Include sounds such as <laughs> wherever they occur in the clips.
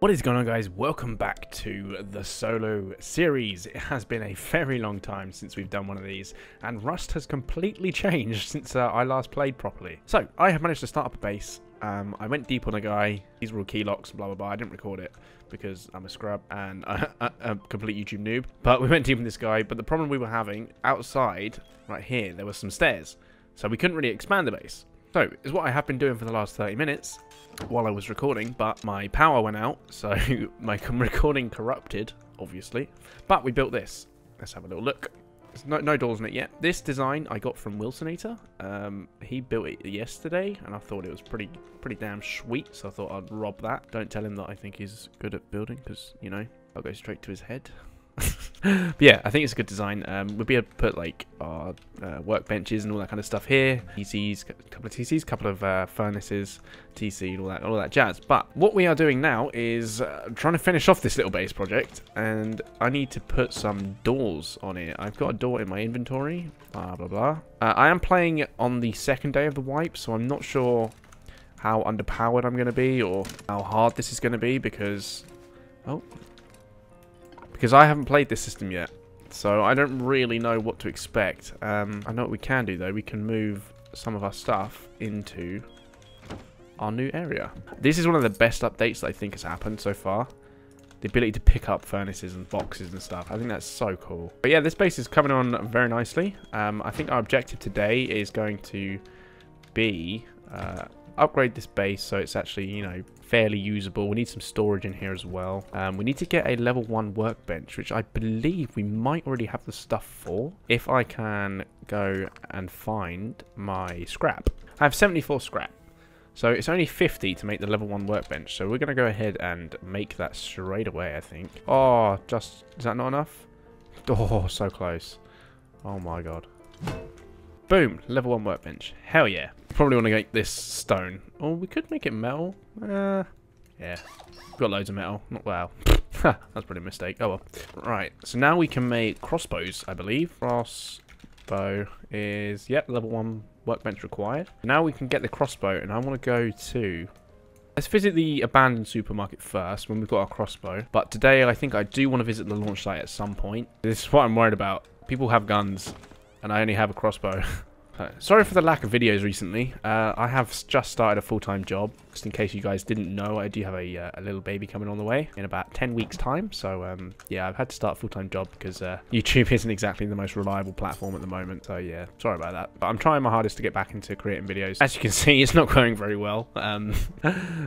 What is going on guys? Welcome back to the solo series. It has been a very long time since we've done one of these and Rust has completely <laughs> changed since uh, I last played properly. So I have managed to start up a base. Um, I went deep on a guy. These were all key locks blah blah blah. I didn't record it because I'm a scrub and <laughs> a, a, a complete YouTube noob. But we went deep on this guy. But the problem we were having outside right here there were some stairs. So we couldn't really expand the base. So, is what I have been doing for the last 30 minutes while I was recording, but my power went out, <laughs> so my <laughs> recording corrupted, obviously. But we built this. Let's have a little look. No, no doors in it yet. This design I got from Wilsonator. Um, he built it yesterday, and I thought it was pretty pretty damn sweet, so I thought I'd rob that. Don't tell him that I think he's good at building, because, you know, I'll go straight to his head. <laughs> yeah, I think it's a good design. Um, we'll be able to put like our uh, workbenches and all that kind of stuff here. TCs, a couple of TCs, a couple of uh, furnaces, TC, all that, all that jazz. But what we are doing now is uh, trying to finish off this little base project, and I need to put some doors on it. I've got a door in my inventory. Blah blah blah. Uh, I am playing on the second day of the wipe, so I'm not sure how underpowered I'm going to be or how hard this is going to be because Oh, because I haven't played this system yet. So I don't really know what to expect. Um, I know what we can do though. We can move some of our stuff into our new area. This is one of the best updates that I think has happened so far. The ability to pick up furnaces and boxes and stuff. I think that's so cool. But yeah, this base is coming on very nicely. Um, I think our objective today is going to be uh, upgrade this base so it's actually, you know, fairly usable. We need some storage in here as well. Um, we need to get a level 1 workbench, which I believe we might already have the stuff for. If I can go and find my scrap. I have 74 scrap. So it's only 50 to make the level 1 workbench. So we're going to go ahead and make that straight away, I think. Oh, just... Is that not enough? <laughs> Oh, so close. Oh my god. Boom, level 1 workbench. Hell yeah. Probably want to make this stone. Or we could make it metal. Uh, yeah. Got loads of metal. Not wow. <laughs> That's a mistake. Oh well. Right, so now we can make crossbows, I believe. Crossbow is, yep, level 1 workbench required. Now we can get the crossbow, and I want to go to... Let's visit the abandoned supermarket first when we've got our crossbow. But today I think I do want to visit the launch site at some point. This is what I'm worried about. People have guns and I only have a crossbow. <laughs> Uh, sorry for the lack of videos recently. Uh, I have just started a full-time job. Just in case you guys didn't know, I do have a, uh, a little baby coming on the way in about 10 weeks' time. So, um, yeah, I've had to start a full-time job because uh, YouTube <laughs> isn't exactly the most reliable platform at the moment. So, yeah, sorry about that. But I'm trying my hardest to get back into creating videos. As you can <laughs> see, it's not going very well. Um, <laughs>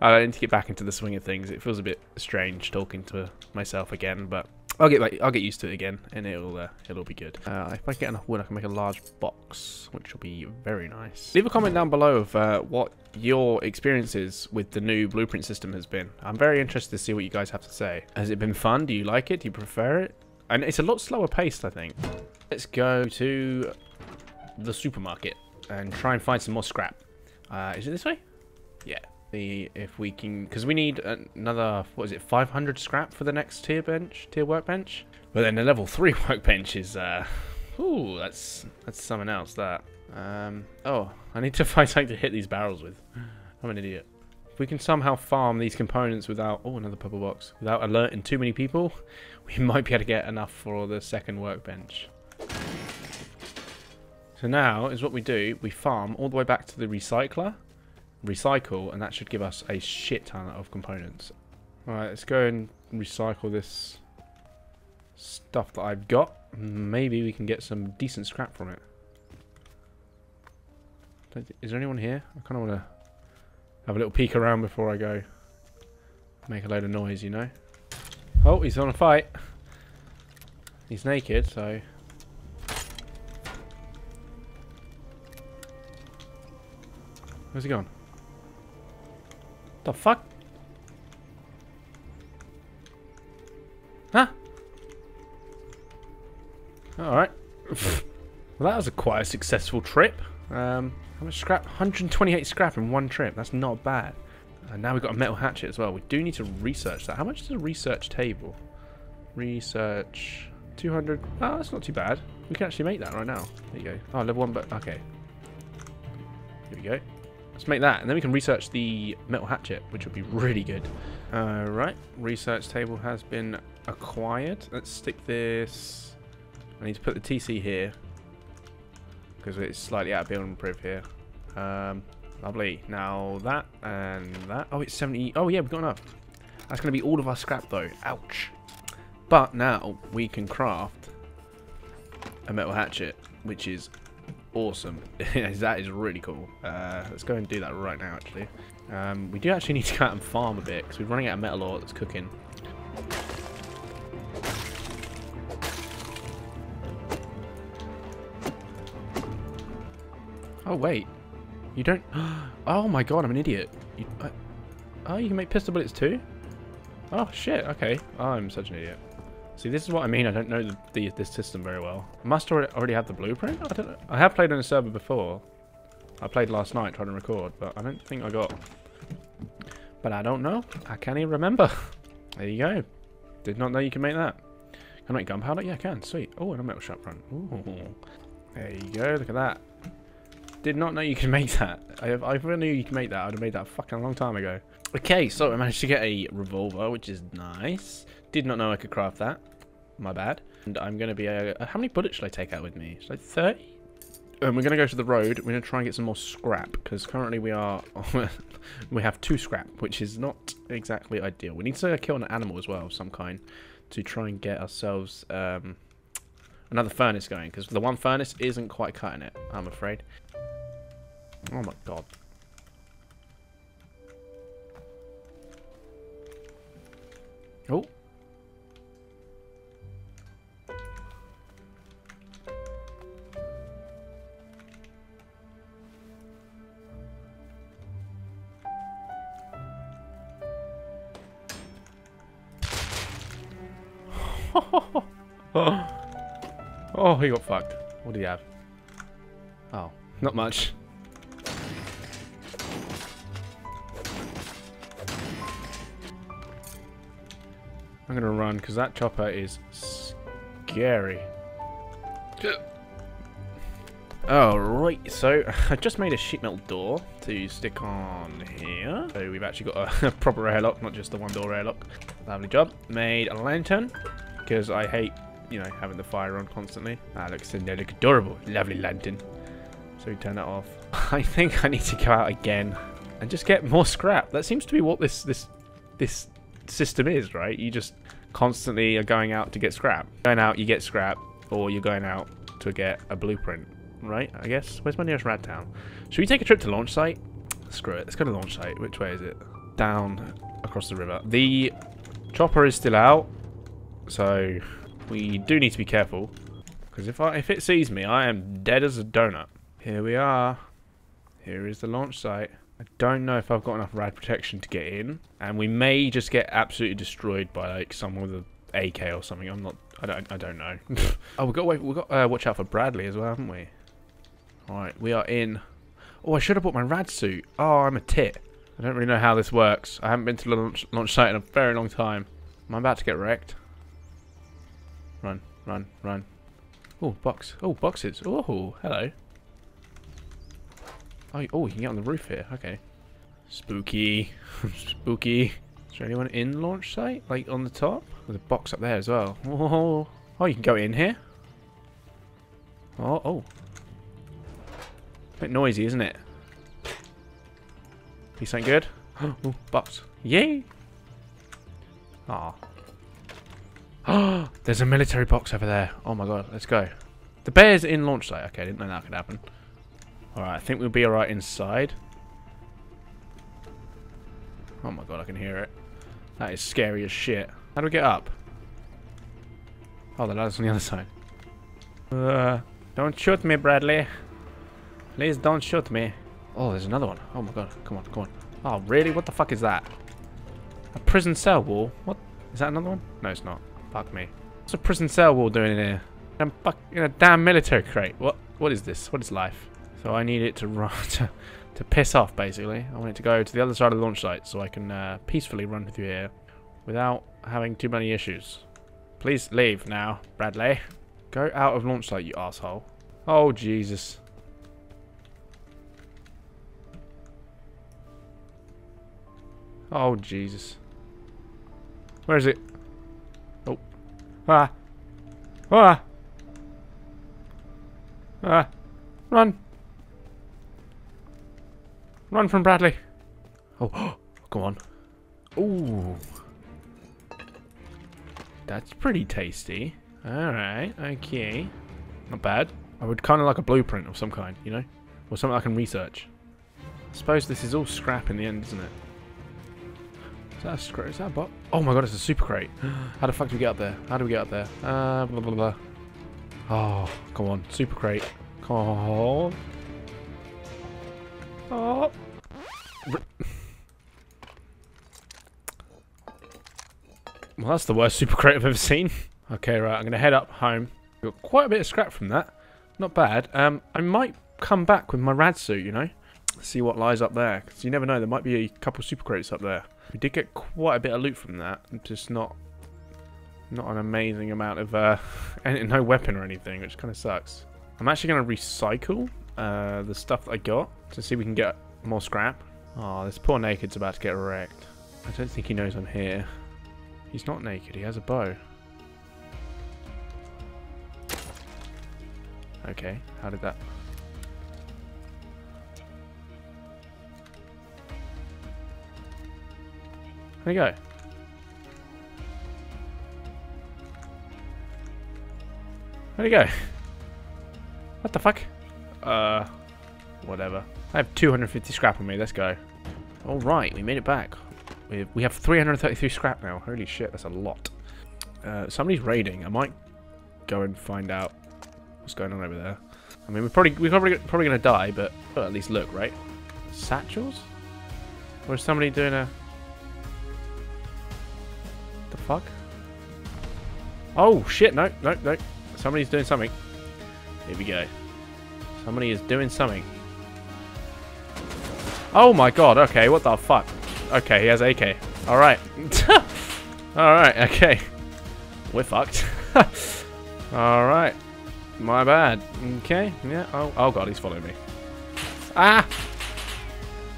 I need to get back into the swing of things. It feels a bit strange talking to myself again, but I'll get like I'll get used to it again, and it'll uh, it'll be good. Uh, if I get enough wood, I can make a large box, which will be very nice. Leave a comment down below of uh, what your experiences with the new blueprint system has been. I'm very interested to see what you guys have to say. Has it been fun? Do you like it? Do you prefer it? And it's a lot slower paced, I think. Let's go to the supermarket and try and find some more scrap. Uh, is it this way? Yeah the if we can because we need another what is it 500 scrap for the next tier bench tier workbench? But then the level 3 <laughs> workbench is uh ooh that's that's something else that um oh i need to <laughs> find something to hit these barrels with. I'm an idiot. If we can somehow farm these components without oh another purple box without alerting too many people <laughs> we might be able to get enough for the second workbench. So now is what we do. We farm all the way back to the recycler recycle, and that should give us a shit ton of components. Alright, let's go and recycle this stuff that I've got. Maybe we can get some decent scrap from it. Is there anyone here? I kind of want to have a little peek around before I go make a load of noise, you know? Oh, he's on a fight. He's naked, so... Where's he gone? The fuck? Huh? Alright. <laughs> well, that was a quite a successful trip. Um, how much scrap? 128 scrap in one trip. That's not bad. And now we've got a metal hatchet as well. We do need to research that. How much is a research table? Research... 200... Oh, that's not too bad. We can actually make that right now. There you go. Oh, level 1, but... Okay. Here we go. Let's make that, and then we can research the metal hatchet, which would be really good. Alright, research table has been acquired. Let's stick this... I need to put the TC here. Because it's slightly out of building proof here. Um, lovely. Now that and that. Oh, it's 70. Oh, yeah, we've got enough. That's going to be all of our scrap, though. Ouch. But now we can craft a metal hatchet, which is awesome. <laughs> that is really cool. Uh, let's go and do that right now, actually. Um, we do actually need to go out and farm a bit, because we're running out of metal ore that's cooking. Oh, wait. You don't... <gasps> Oh my god, I'm an idiot. You, I, oh, you can make pistol bullets too? Oh, shit. Okay. I'm such an idiot. See, this is what I mean. I don't know the, the, this system very well. I must already have the blueprint? I don't know. I have played on a server before. I played last night trying to record, but I don't think I got... But I don't know. I can't even remember. <laughs> there you go. Did not know you can make that. Can I make gunpowder? Yeah, I can. Sweet. Oh, and a metal shot front. Ooh. There you go. Look at that. Did not know you could make that. I, I knew you could make that, I would have made that fucking long time ago. Okay, so I managed to get a revolver, which is nice. Did not know I could craft that. My bad. And I'm going to be a... How many bullets should I take out with me? Should I 30? And we're going to go to the road. We're going to try and get some more scrap. Because currently we are... <laughs> we have two scrap, which is not exactly ideal. We need to kill an animal as well of some kind. To try and get ourselves... Um, another furnace going. Because the one furnace isn't quite cutting it, I'm afraid. Oh my god. Oh. <laughs> oh, he got fucked. What do you have? Oh, not much. I'm gonna run because that chopper is scary. Alright, so <laughs> I just made a sheet metal door to stick on here. So we've actually got a <laughs> proper airlock, not just the one door airlock. Lovely job. Made a lantern because I hate, you know, having the fire on constantly. Ah, looks there, look adorable. Lovely lantern. So we turn that off. <laughs> I think I need to go out again and just get more scrap. That seems to be what this this this system is, right? You just constantly are going out to get scrap. Going out, you get scrap, or you're going out to get a blueprint, right? I guess. Where's my nearest rad town? Should we take a trip to launch site? Screw it. Let's go to launch site. Which way is it? Down across the river. The chopper is still out, so we do need to be careful. Because if I if it sees me, I am dead as a donut. Here we are. Here is the launch site. I don't know if I've got enough rad protection to get in, and we may just get absolutely destroyed by like someone with an AK or something. I'm not. I don't. I don't know. <laughs> oh, we've got. Wait, we've got. Uh, watch out for Bradley as well, haven't we? All right, we are in. Oh, I should have bought my rad suit. Oh, I'm a tit. I don't really know how this works. I haven't been to the launch, launch site in a very long time. Am I about to get wrecked? Run, run, run. Oh, box. Oh, boxes. Oh, hello. Oh, oh, you can get on the roof here. Okay. Spooky. <laughs> Spooky. Is there anyone in launch site? Like on the top? There's a box up there as well. Oh, <laughs> oh you can go in here. Oh, oh. A bit noisy, isn't it? Be something good? <gasps> oh, box. Yay! Ah. Oh, <gasps> there's a military box over there. Oh my god, let's go. The bear's in launch site. Okay, I didn't know that could happen. Alright, I think we'll be alright inside. Oh my god, I can hear it. That is scary as shit. How do we get up? Oh, the ladder's on the other side. Uh, don't shoot me, Bradley. Please don't shoot me. Oh, there's another one. Oh my god, come on, come on. Oh, really? What the fuck is that? A prison cell wall? What? Is that another one? No, it's not. Fuck me. What's a prison cell wall doing in here? I'm in a damn military crate. What? What is this? What is life? So I need it to run <laughs> to, to piss off, basically. I want it to go to the other side of the launch site so I can uh, peacefully run through here without having too many issues. Please leave now, Bradley. Go out of launch site, you asshole. Oh, Jesus. Oh, Jesus. Where is it? Oh. Ah. Ah. Ah. Run. Run from Bradley. Oh, <gasps> come on. Ooh. That's pretty tasty. Alright, okay. Not bad. I would kind of like a blueprint of some kind, you know? Or something I can research. I suppose this is all scrap in the end, isn't it? Is that a scrap? Is that a bot? Oh my god, it's a super crate. <gasps> How the fuck do we get up there? How do we get up there? Uh, blah, blah, blah. Oh, come on. Super crate. Come on. Oh. Well, that's the worst super crate I've ever seen. Okay, right, I'm going to head up home. Got quite a bit of scrap from that. Not bad. Um, I might come back with my rad suit, you know? See what lies up there. Because you never know, there might be a couple super crates up there. We did get quite a bit of loot from that. Just not not an amazing amount of, uh, <laughs> no weapon or anything, which kind of sucks. I'm actually going to recycle uh, the stuff that I got to see if we can get more scrap. Oh, this poor naked's about to get wrecked. I don't think he knows I'm here. He's not naked, he has a bow. Okay, how did that... Where'd he go? Where'd he go? What the fuck? Uh, whatever. I have 250 scrap on me, let's go. Alright, we made it back. We, we have 333 scrap now. Holy shit, that's a lot. Uh, somebody's raiding. I might go and find out what's going on over there. I mean, we're probably we're probably probably gonna die, but well, at least look, right? Satchels? Or is somebody doing a? The fuck? Oh shit! No, no, no! Somebody's doing something. Here we go. Somebody is doing something. Oh my god! Okay, what the fuck? Okay, he has AK. Alright. <laughs> Alright, okay. We're fucked. <laughs> Alright. My bad. Okay, yeah. Oh, oh god, he's following me. Ah!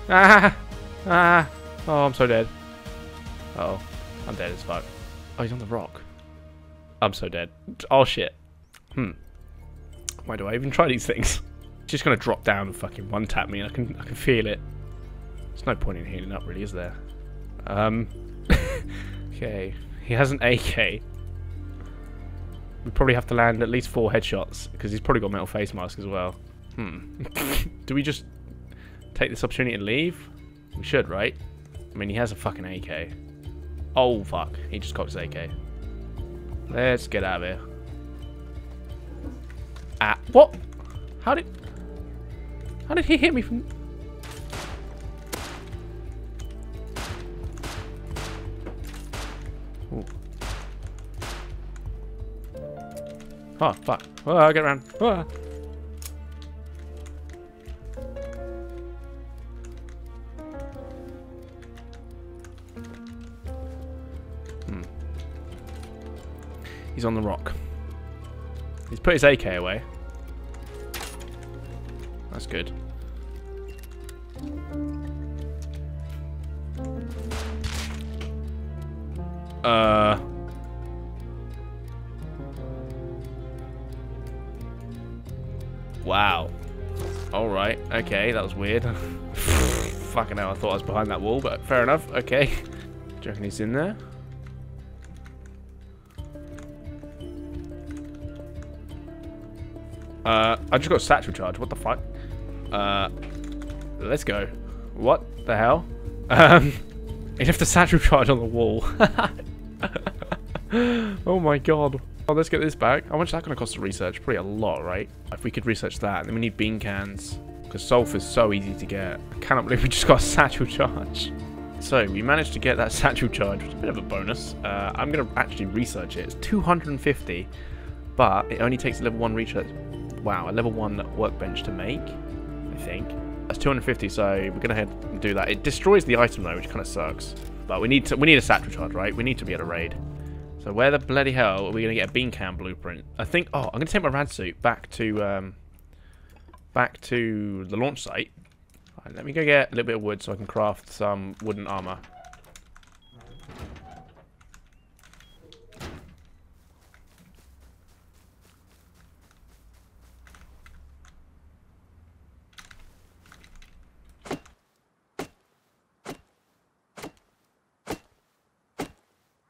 Ah! Ah! Oh, I'm so dead. Uh oh. I'm dead as fuck. Oh, he's on the rock. I'm so dead. Oh, shit. Hmm. Why do I even try these things? Just gonna drop down and fucking one tap me. I can I can feel it. There's no point in healing up, really, is there? Um. <laughs> okay. He has an AK. We probably have to land at least four headshots because he's probably got metal face mask as well. Hmm. <laughs> Do we just take this opportunity and leave? We should, right? I mean, he has a fucking AK. Oh, fuck. He just cocked his AK. Let's get out of here. Ah, what? How did... How did he hit me from... Oh, fuck. Oh, get around. Oh. Hmm. He's on the rock. He's put his AK away. That's good. Uh... Wow. Alright, okay, that was weird. <laughs> Fucking hell, I thought I was behind that wall, but fair enough, okay. <laughs> Do you he's in there? Uh, I just got a satchel charge, what the fuck? Uh, let's go. What the hell? <laughs> Um, you have to satchel charge on the wall. oh my god. Oh, let's get this back. How much is that going to cost to research? Probably a lot, right? If we could research that, then we need bean cans. Because sulfur is so easy to get. I cannot believe we <laughs> just got a satchel charge. So, we managed to get that <laughs> satchel charge, which is a bit of a bonus. Uh, I'm going to actually research it. It's 250, but it only takes a level 1 research. Wow, a level 1 workbench to make, I think. That's 250, so we're going to head and do that. It destroys the item, though, which kind of sucks. But we need to we need a satchel charge, right? We need to be able to raid. So where the bloody hell are we going to get a bean can blueprint? I think... Oh, I'm going to take my rad suit back to... Um, back to the launch site. Right, let me go get a little bit of wood so I can craft some wooden armor.